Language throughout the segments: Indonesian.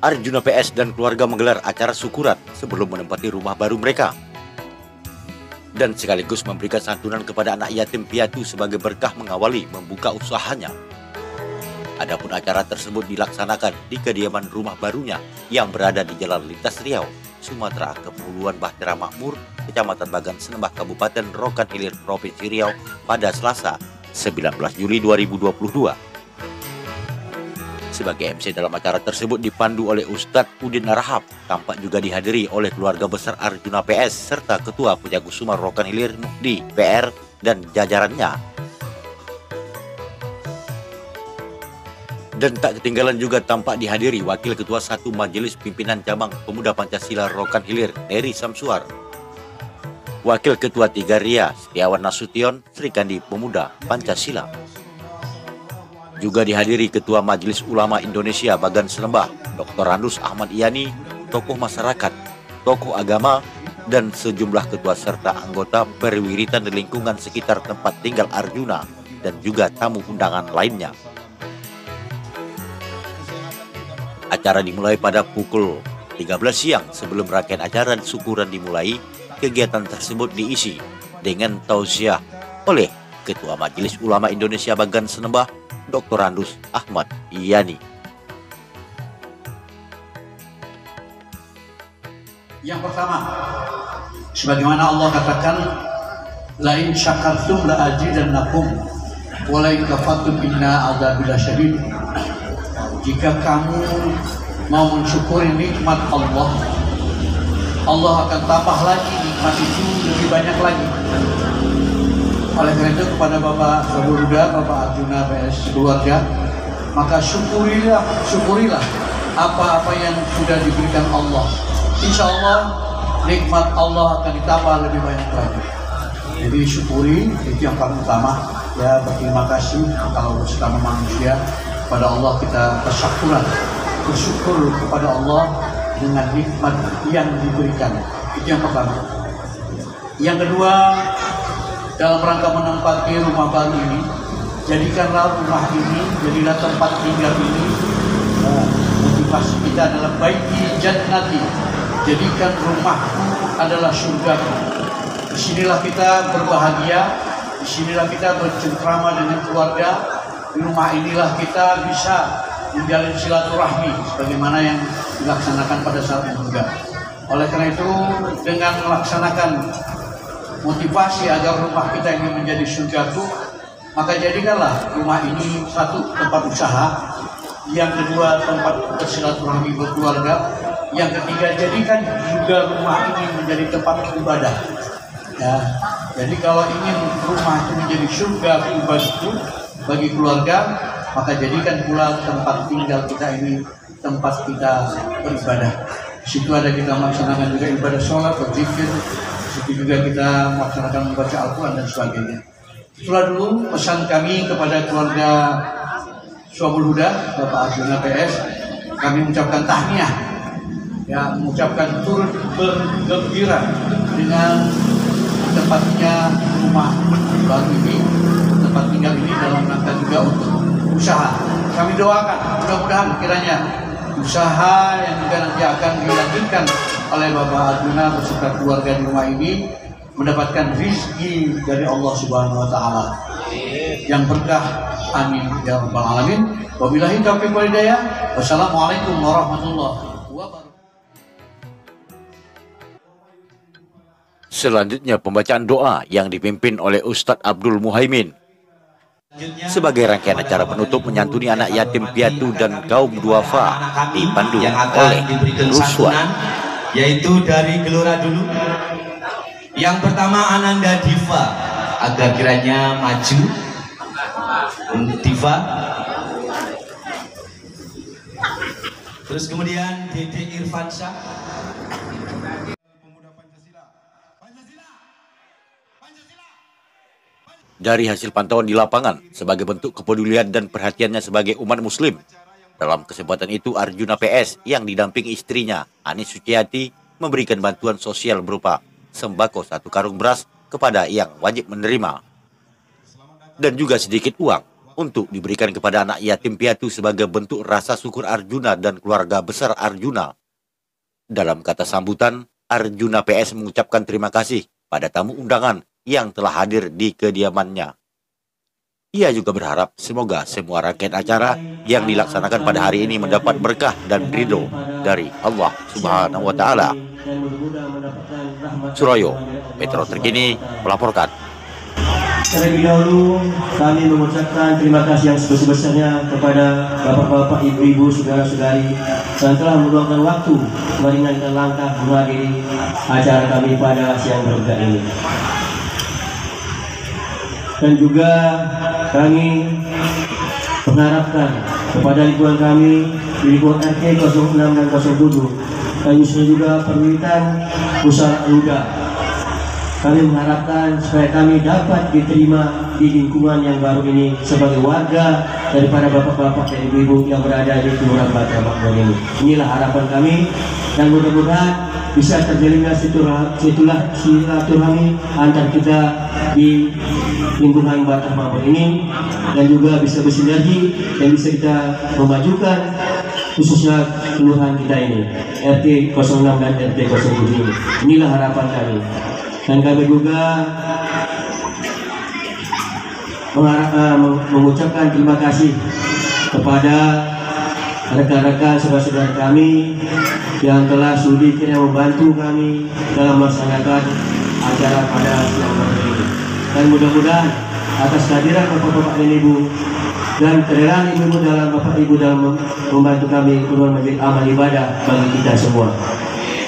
Arjuna PS dan keluarga menggelar acara syukuran sebelum menempati rumah baru mereka. Dan sekaligus memberikan santunan kepada anak yatim piatu sebagai berkah mengawali membuka usahanya. Adapun acara tersebut dilaksanakan di kediaman rumah barunya yang berada di Jalan Lintas Riau, Sumatera Kepulauan Bahtera Makmur, Kecamatan Bagan Senembah, Kabupaten Rokan Hilir, Provinsi Riau pada Selasa 19 Juli 2022. Sebagai MC dalam acara tersebut dipandu oleh Ustadz Udin Arhab, tampak juga dihadiri oleh keluarga besar Arjuna PS serta Ketua Pujakusuma Rokan Hilir Mukdi PR dan jajarannya. Dan tak ketinggalan juga tampak dihadiri Wakil Ketua Satu Majelis Pimpinan Cabang Pemuda Pancasila Rokan Hilir, Eri Samsuar. Wakil Ketua Tiga Ria, Setiawan Nasution, Sri Kandi Pemuda Pancasila. Juga dihadiri Ketua Majelis Ulama Indonesia Bagan Selembah, Dr. Randus Ahmad Yani, tokoh masyarakat, tokoh agama, dan sejumlah ketua serta anggota perwiritan di lingkungan sekitar tempat tinggal Arjuna dan juga tamu undangan lainnya. Acara dimulai pada pukul 13 siang sebelum rangkaian acara syukuran dimulai, kegiatan tersebut diisi dengan tausiah oleh Ketua Majelis Ulama Indonesia Bagan Senembah Dr. Randus Ahmad Yani. Yang pertama, sebagaimana Allah katakan, lain syakartum la ajidannakum wa lain kafartum inna adzabil syadid. Jika kamu mau mensyukuri nikmat Allah, Allah akan tambah lagi nikmat itu lebih banyak lagi. Oleh karena itu kepada Bapak Saburuda, Bapak Arjuna PS keluarga, maka syukurilah, syukurilah apa-apa yang sudah diberikan Allah. Insya Allah nikmat Allah akan ditambah lebih banyak lagi. Jadi syukuri itu yang paling utama. Ya berterima kasih kalau sesama manusia pada Allah kita bersyukuran bersyukur kepada Allah dengan nikmat yang diberikan. Itu yang pertama. Yang kedua, dalam rangka menempati rumah baru ini jadikanlah rumah ini jadilah tempat tinggal ini oh, motivasi kita adalah baiki jannati. Jadikan rumahku adalah surga di sinilah kita berbahagia di sinilah kita bercengkrama dengan keluarga. Di rumah inilah kita bisa menjalin silaturahmi sebagaimana yang dilaksanakan pada saat itu oleh karena itu dengan melaksanakan motivasi agar rumah kita ini menjadi surgaku maka jadikanlah rumah ini satu tempat usaha yang kedua tempat bersilaturahmi berkeluarga yang ketiga jadikan juga rumah ini menjadi tempat ibadah. Ya jadi kalau ingin rumah itu menjadi surga ibadah bagi keluarga maka jadikan pula tempat tinggal kita ini tempat kita beribadah. Situ ada kita melaksanakan juga ibadah sholat berzikir Juga kita melaksanakan membaca Al-Quran dan sebagainya. Itulah dulu pesan kami kepada keluarga Suabul Huda, Bapak Arjuna PS. Kami mengucapkan tahniah, ya, mengucapkan turut bergembira dengan tempatnya rumah baru ini, tempat tinggal ini dalam rangka juga untuk usaha. Kami doakan, mudah-mudahan kiranya usaha yang juga nanti akan dilanjutkan oleh Bapak Arjuna beserta keluarga di rumah ini mendapatkan rizki dari Allah Subhanahu wa taala. Yang berkah amin. Ya rabbal alamin. Wabillahi taufiq wal hidayah. Wassalamualaikum warahmatullahi wabarakatuh. Selanjutnya pembacaan doa yang dipimpin oleh Ustadz Abdul Muhaimin. Sebagai rangkaian acara penutup menyantuni anak yatim piatu dan kaum duafa dipandu oleh Ruswan yaitu dari Gelora dulu. Yang pertama Ananda Diva agak kiranya maju. Hmm, Diva. Terus kemudian Dede Irfansyah. Dari hasil pantauan di lapangan, sebagai bentuk kepedulian dan perhatiannya sebagai umat muslim, dalam kesempatan itu Arjuna PS yang didampingi istrinya, Anis Suciati, memberikan bantuan sosial berupa sembako satu karung beras kepada yang wajib menerima. Dan juga sedikit uang untuk diberikan kepada anak yatim piatu sebagai bentuk rasa syukur Arjuna dan keluarga besar Arjuna. Dalam kata sambutan, Arjuna PS mengucapkan terima kasih pada tamu undangan yang telah hadir di kediamannya. Ia juga berharap semoga semua rangkaian acara yang dilaksanakan pada hari ini mendapat berkah dan ridho dari Allah Subhanahu wa taala. Suroyo, Metro Terkini melaporkan. Terlebih dahulu kami mengucapkan terima kasih yang sebesar-besarnya kepada bapak-bapak, ibu-ibu, saudara-saudari yang telah meluangkan waktu meringankan langkah menghadiri acara kami pada siang berbuka ini. Dan juga kami mengharapkan kepada lingkungan kami di lingkungan RT 06 dan 07 dan juga perwitan usaha muda kami mengharapkan supaya kami dapat diterima di lingkungan yang baru ini sebagai warga daripada bapak-bapak dan ibu-ibu yang berada di Kelurahan Batra Makmur ini. Inilah harapan kami dan mudah-mudahan bisa terjalinnya silaturahmi antar kita di lingkungan Batra Makmur ini dan juga bisa bersinergi dan bisa kita memajukan khususnya kelurahan kita ini RT 06 dan RT 07 ini. Inilah harapan kami dan kami juga mengucapkan terima kasih kepada rekan-rekan saudara-saudara kami yang telah sudi kira membantu kami dalam melaksanakan acara pada siang hari ini. Dan mudah-mudahan atas kehadiran Bapak-Bapak dan Ibu dan kerelaan Ibu dalam Bapak Ibu dalam membantu kami keluar menjadi amal ibadah bagi kita semua.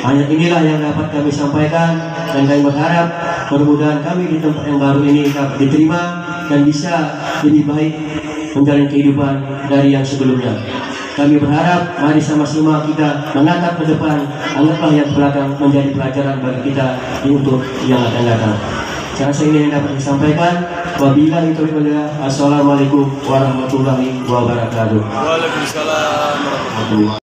Hanya inilah yang dapat kami sampaikan dan kami berharap mudah-mudahan kami di tempat yang baru ini dapat diterima dan bisa lebih baik menjalani kehidupan dari yang sebelumnya. Kami berharap mari sama-sama kita menatap ke depan, anggaplah yang belakang menjadi pelajaran bagi kita untuk yang akan datang. Saya rasa ini yang dapat disampaikan. Wabillahi taufiq Assalamualaikum warahmatullahi wabarakatuh. Waalaikumsalam warahmatullahi wabarakatuh.